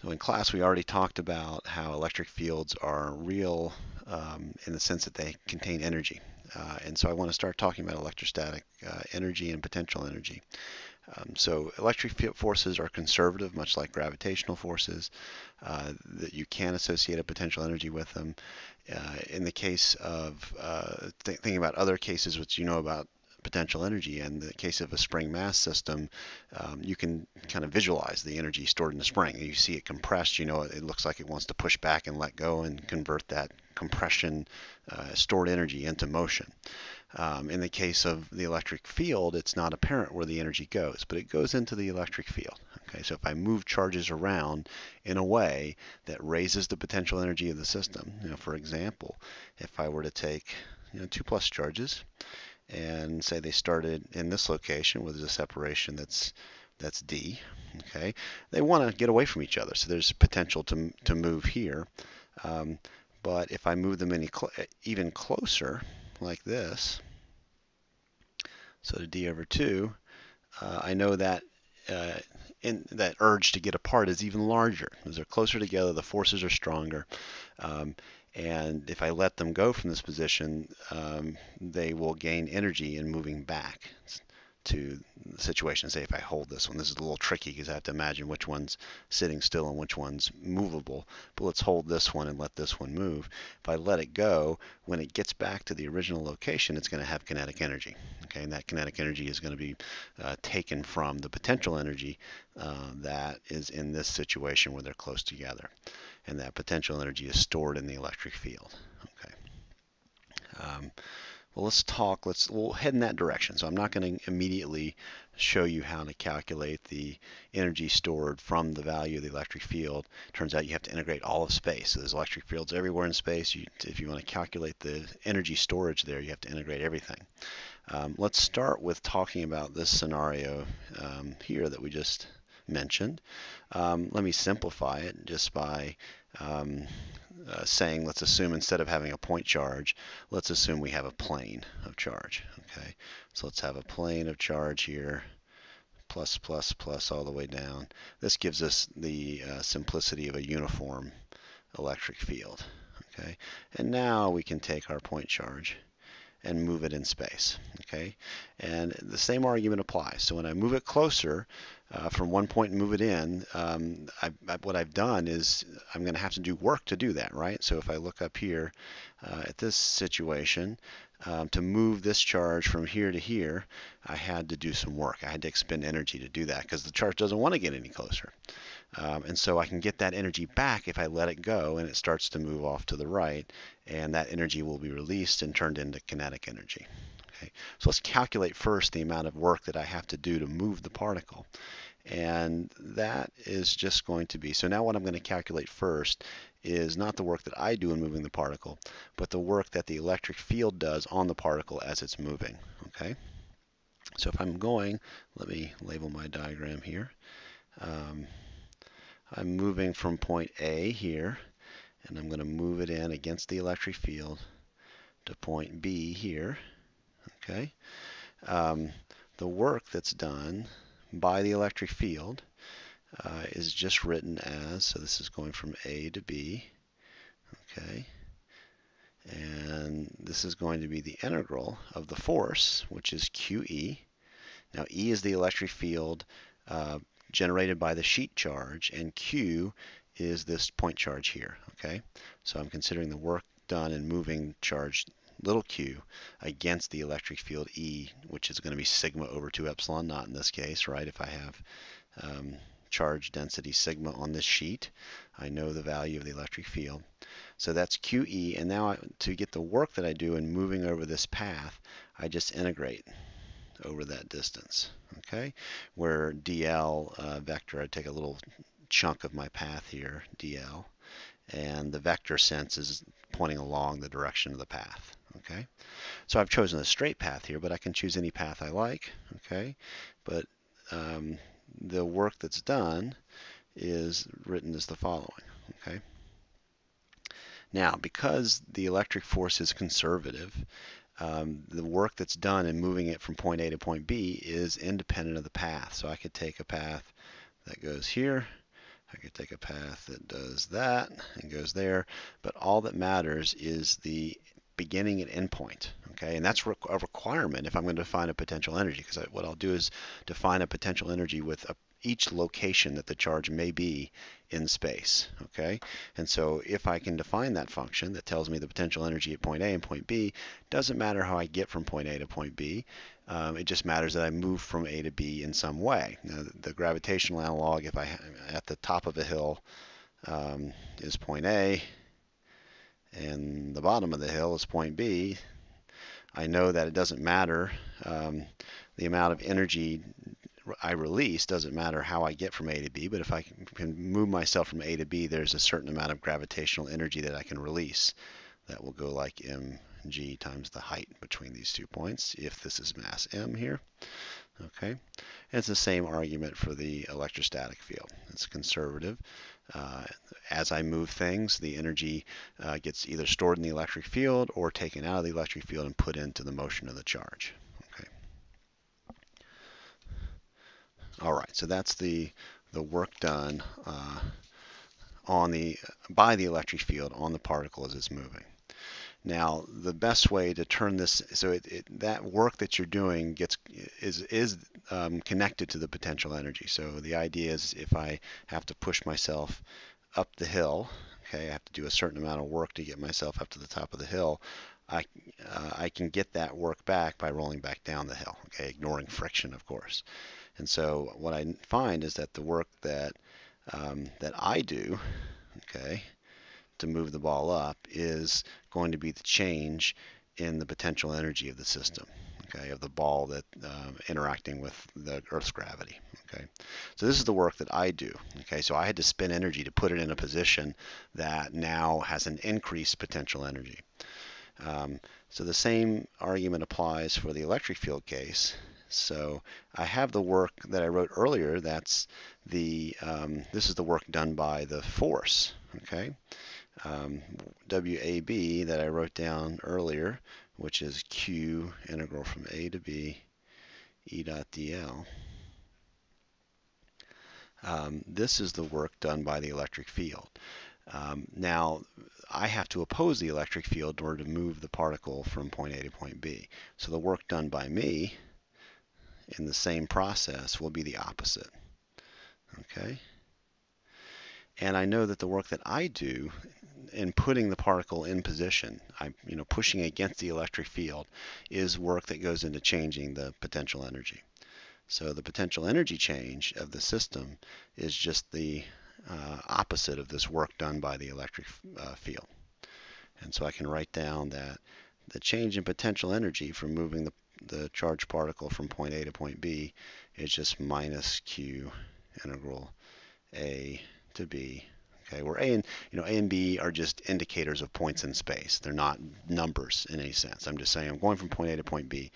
So in class we already talked about how electric fields are real um, in the sense that they contain energy. Uh, and so I want to start talking about electrostatic uh, energy and potential energy. Um, so electric forces are conservative, much like gravitational forces, uh, that you can associate a potential energy with them. Uh, in the case of uh, th thinking about other cases which you know about potential energy. In the case of a spring mass system, um, you can kind of visualize the energy stored in the spring. You see it compressed, you know, it looks like it wants to push back and let go and convert that compression uh, stored energy into motion. Um, in the case of the electric field, it's not apparent where the energy goes, but it goes into the electric field. Okay, so if I move charges around in a way that raises the potential energy of the system, you know, for example, if I were to take you know, two plus charges and say they started in this location with a separation that's that's D, okay, they want to get away from each other. So there's potential to, to move here. Um, but if I move them any cl even closer, like this, so to D over 2, uh, I know that uh, in, that urge to get apart is even larger. As they're closer together, the forces are stronger. Um, and if I let them go from this position, um, they will gain energy in moving back to the situation. Say if I hold this one, this is a little tricky because I have to imagine which one's sitting still and which one's movable. But let's hold this one and let this one move. If I let it go, when it gets back to the original location, it's going to have kinetic energy. Okay, and that kinetic energy is going to be uh, taken from the potential energy uh, that is in this situation where they're close together and that potential energy is stored in the electric field. Okay. Um, well, let's talk. Let's we'll head in that direction. So I'm not going to immediately show you how to calculate the energy stored from the value of the electric field. Turns out you have to integrate all of space. So there's electric fields everywhere in space. You, if you want to calculate the energy storage there, you have to integrate everything. Um, let's start with talking about this scenario um, here that we just mentioned. Um, let me simplify it just by um, uh, saying, let's assume instead of having a point charge, let's assume we have a plane of charge. Okay, so let's have a plane of charge here, plus, plus, plus all the way down. This gives us the uh, simplicity of a uniform electric field. Okay, and now we can take our point charge and move it in space. Okay, and the same argument applies. So when I move it closer uh, from one point and move it in, um, I, I, what I've done is I'm going to have to do work to do that, right? So if I look up here uh, at this situation, um, to move this charge from here to here, I had to do some work. I had to expend energy to do that because the charge doesn't want to get any closer. Um, and so I can get that energy back if I let it go and it starts to move off to the right and that energy will be released and turned into kinetic energy. Okay, so let's calculate first the amount of work that I have to do to move the particle. And that is just going to be, so now what I'm going to calculate first is not the work that I do in moving the particle, but the work that the electric field does on the particle as it's moving. Okay, so if I'm going, let me label my diagram here. Um, I'm moving from point A here, and I'm going to move it in against the electric field to point B here. Okay, um, the work that's done by the electric field uh, is just written as, so this is going from A to B, okay, and this is going to be the integral of the force, which is QE. Now E is the electric field uh, generated by the sheet charge, and Q is this point charge here, okay? So I'm considering the work done in moving charge little q against the electric field E, which is going to be sigma over 2 epsilon naught in this case, right? If I have um, charge density sigma on this sheet, I know the value of the electric field. So that's QE, and now I, to get the work that I do in moving over this path, I just integrate over that distance okay? Where dl uh, vector, I take a little chunk of my path here, dl, and the vector sense is pointing along the direction of the path, okay? So I've chosen a straight path here, but I can choose any path I like, okay? But um, the work that's done is written as the following, okay? Now, because the electric force is conservative, um, the work that's done in moving it from point A to point B is independent of the path. So I could take a path that goes here, I could take a path that does that and goes there, but all that matters is the beginning and end point. Okay, and that's a requirement if I'm going to define a potential energy, because what I'll do is define a potential energy with a, each location that the charge may be in space. Okay, and so if I can define that function that tells me the potential energy at point A and point B, doesn't matter how I get from point A to point B. Um, it just matters that I move from A to B in some way. Now, the gravitational analog, if I at the top of a hill, um, is point A, and the bottom of the hill is point B. I know that it doesn't matter um, the amount of energy I release doesn't matter how I get from A to B, but if I can move myself from A to B, there's a certain amount of gravitational energy that I can release. That will go like mg times the height between these two points, if this is mass m here. Okay, and it's the same argument for the electrostatic field. It's conservative. Uh, as I move things, the energy uh, gets either stored in the electric field or taken out of the electric field and put into the motion of the charge. Okay. All right, so that's the the work done uh, on the by the electric field on the particle as it's moving. Now, the best way to turn this so it, it, that work that you're doing gets is is um, connected to the potential energy. So the idea is if I have to push myself up the hill, okay, I have to do a certain amount of work to get myself up to the top of the hill. I, uh, I can get that work back by rolling back down the hill, okay, ignoring friction, of course. And so what I find is that the work that um, that I do, okay, to move the ball up is going to be the change in the potential energy of the system, okay, of the ball that uh, interacting with the Earth's gravity, okay. So this is the work that I do, okay. So I had to spend energy to put it in a position that now has an increased potential energy. Um, so the same argument applies for the electric field case. So I have the work that I wrote earlier. That's the um, this is the work done by the force. Okay, um, WAB that I wrote down earlier, which is Q integral from A to B E dot dl. Um, this is the work done by the electric field. Um, now, I have to oppose the electric field in order to move the particle from point A to point B. So the work done by me in the same process will be the opposite. Okay? And I know that the work that I do in putting the particle in position, I'm you know pushing against the electric field, is work that goes into changing the potential energy. So the potential energy change of the system is just the uh, opposite of this work done by the electric uh, field. And so I can write down that the change in potential energy from moving the the charged particle from point A to point B is just minus q integral A to B. Okay, where A and you know A and B are just indicators of points in space. They're not numbers in any sense. I'm just saying I'm going from point A to point B.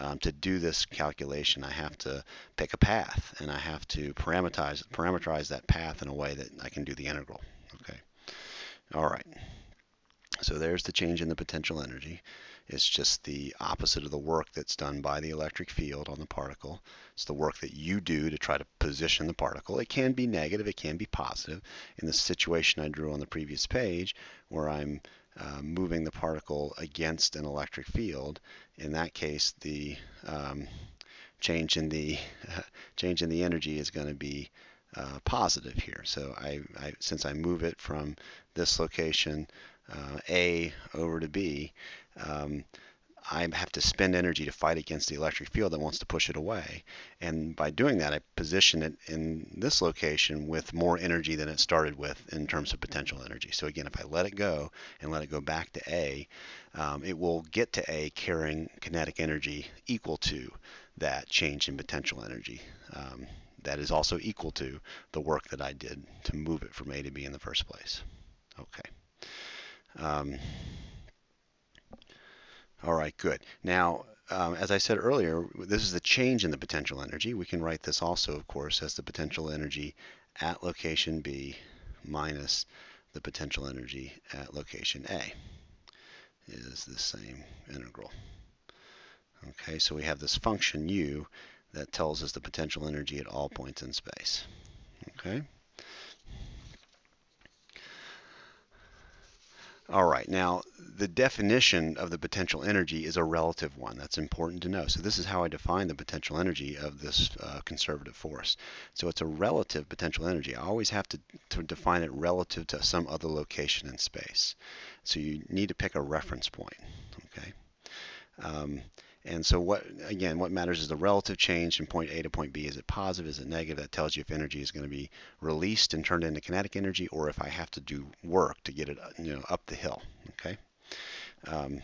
Um, to do this calculation, I have to pick a path and I have to parameterize parameterize that path in a way that I can do the integral. Okay. All right. So there's the change in the potential energy. It's just the opposite of the work that's done by the electric field on the particle. It's the work that you do to try to position the particle. It can be negative, it can be positive. In the situation I drew on the previous page, where I'm uh, moving the particle against an electric field, in that case, the um, change in the change in the energy is going to be uh, positive here. So I, I, since I move it from this location uh, A over to B, um, I have to spend energy to fight against the electric field that wants to push it away. And by doing that, I position it in this location with more energy than it started with in terms of potential energy. So again, if I let it go and let it go back to A, um, it will get to A carrying kinetic energy equal to that change in potential energy. Um, that is also equal to the work that I did to move it from A to B in the first place. Okay. Um, all right, good. Now, um, as I said earlier, this is the change in the potential energy. We can write this also, of course, as the potential energy at location B minus the potential energy at location A is the same integral. Okay, so we have this function u that tells us the potential energy at all points in space. Okay. All right, now the definition of the potential energy is a relative one. That's important to know. So this is how I define the potential energy of this uh, conservative force. So it's a relative potential energy. I always have to, to define it relative to some other location in space. So you need to pick a reference point, okay? Um, and so what, again, what matters is the relative change from point A to point B. Is it positive? Is it negative? That tells you if energy is going to be released and turned into kinetic energy or if I have to do work to get it you know, up the hill, okay? Um,